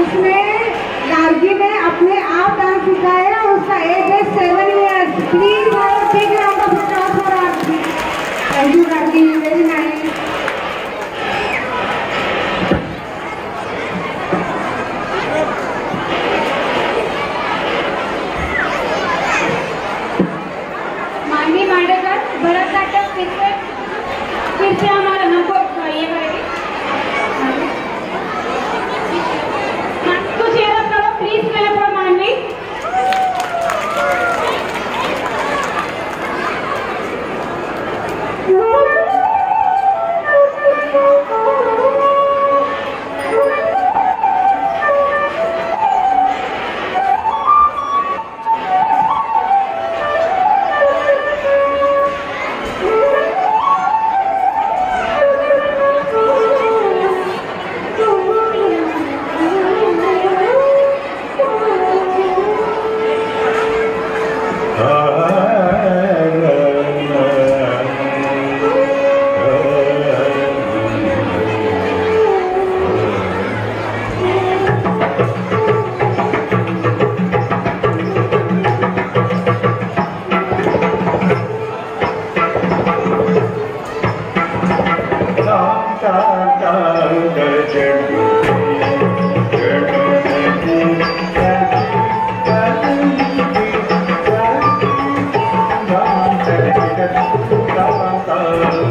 उसने गार्गी ने अपने आप डांस सिखाया, उसका एज है seven years please thank you Gargi. Very nice que é tudo que tá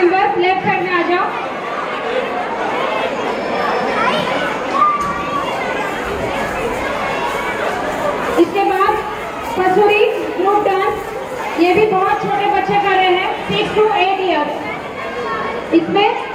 members left side में आ जाओ। इसके बाद पसूरी ग्रुप डांस ये भी बहुत छोटे बच्चे कर रहे हैं सिक्स टू एट ईयर्स इसमें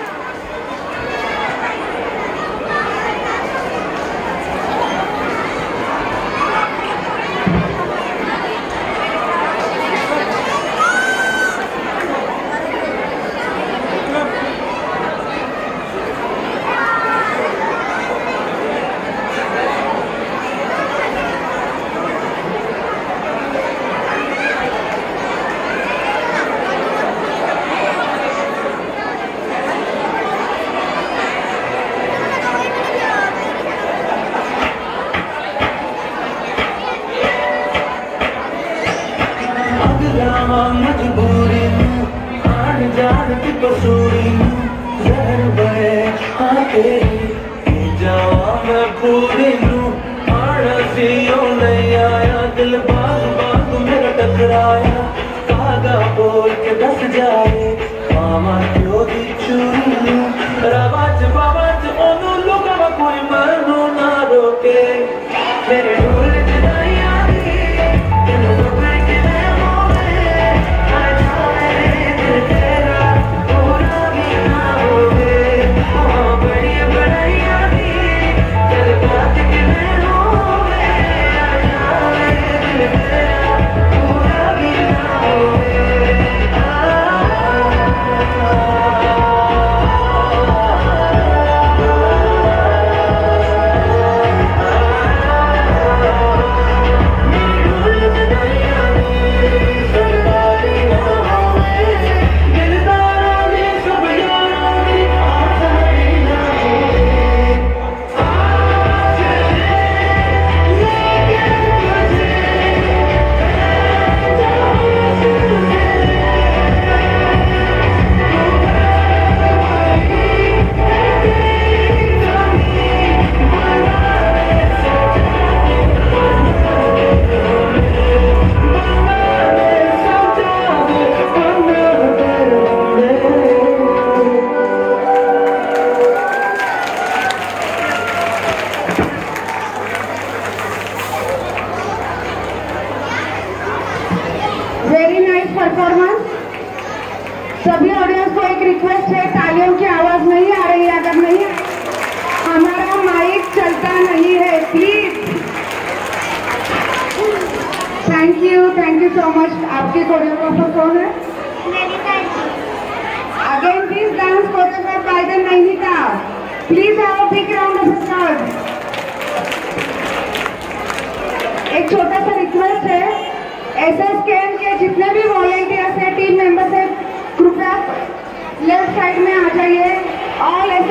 लेफ़्ट साइड में आ जाइए। All S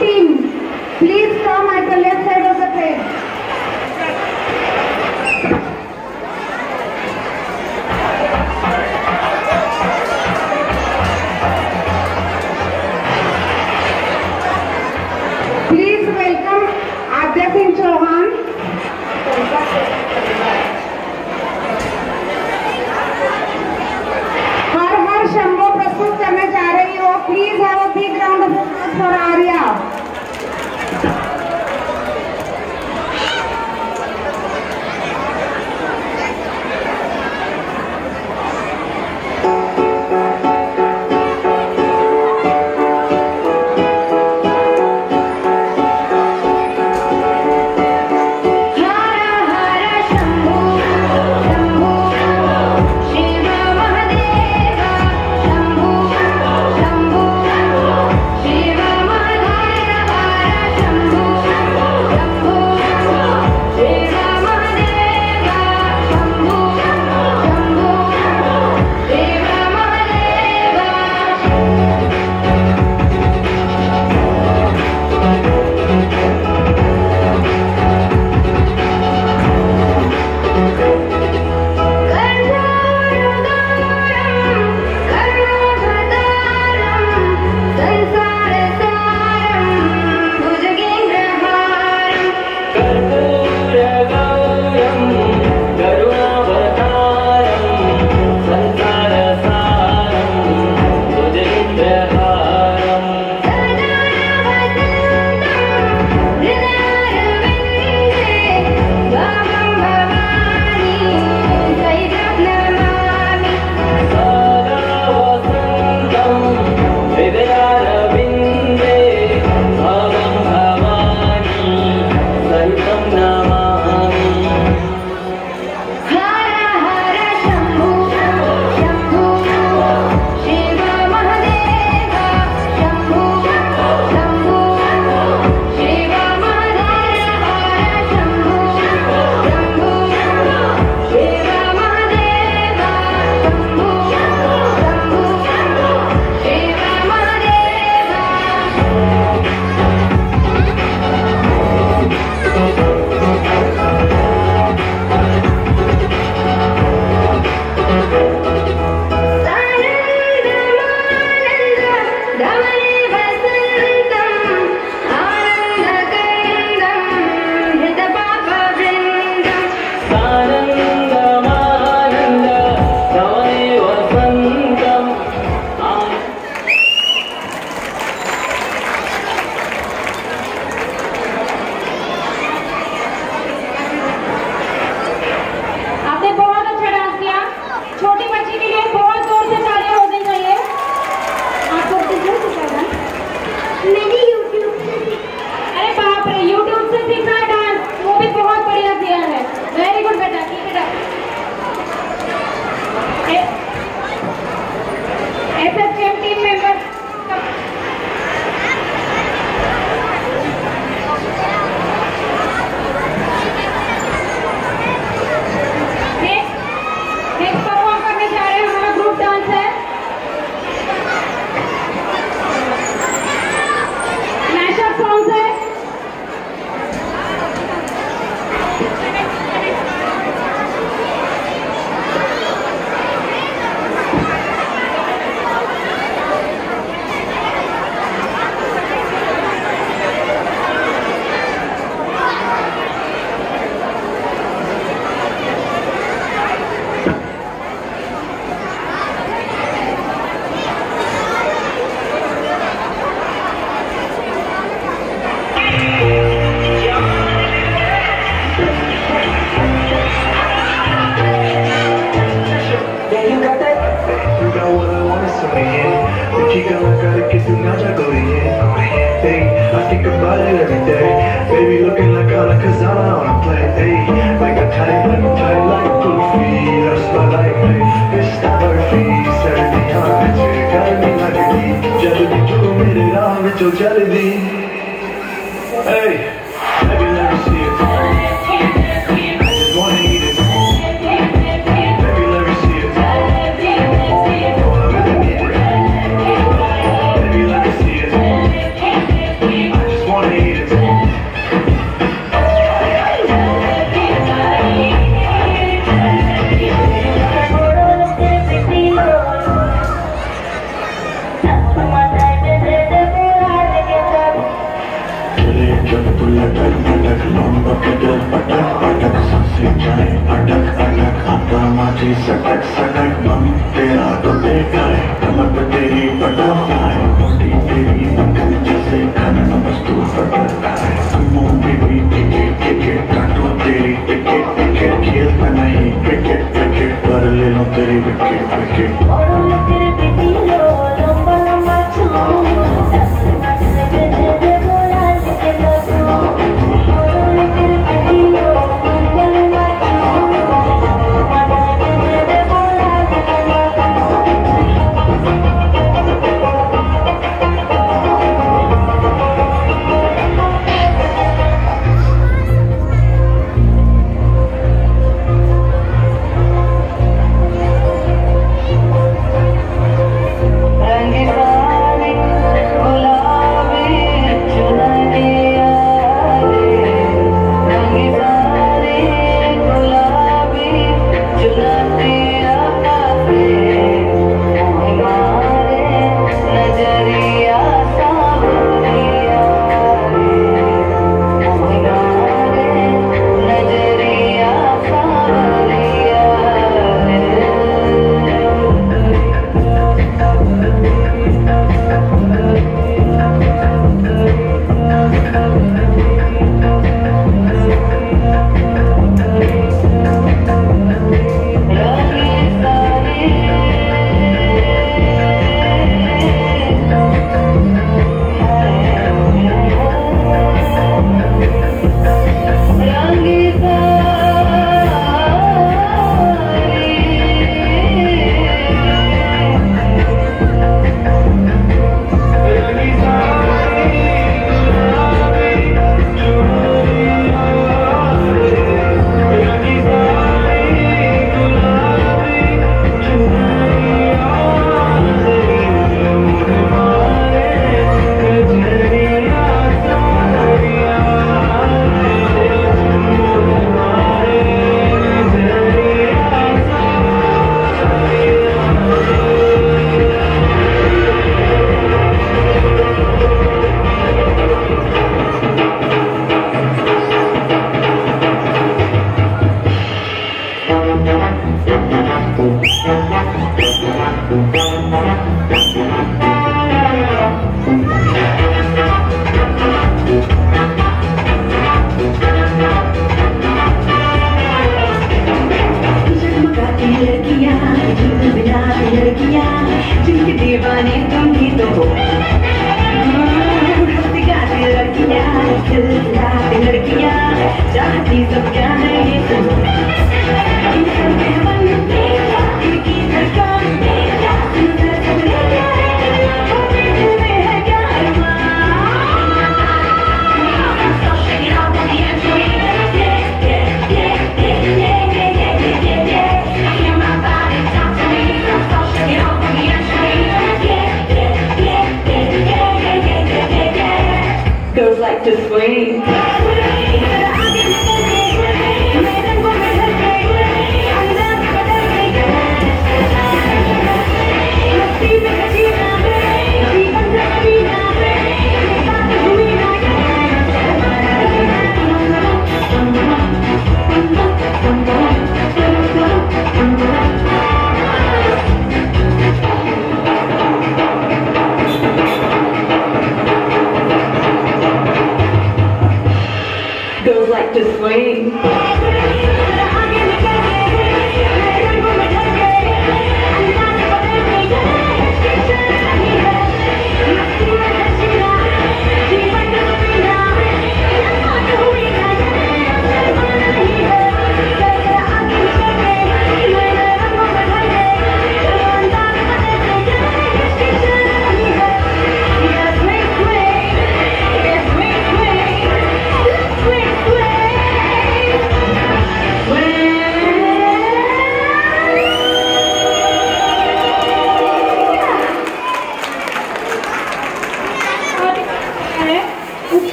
team please totality. Hey. goes like to swing.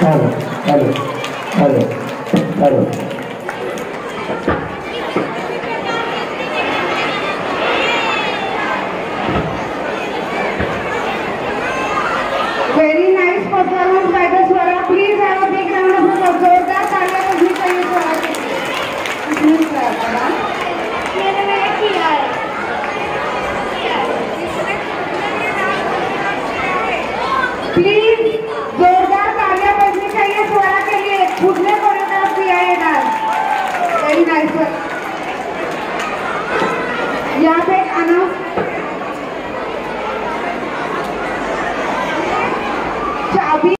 Claro, claro.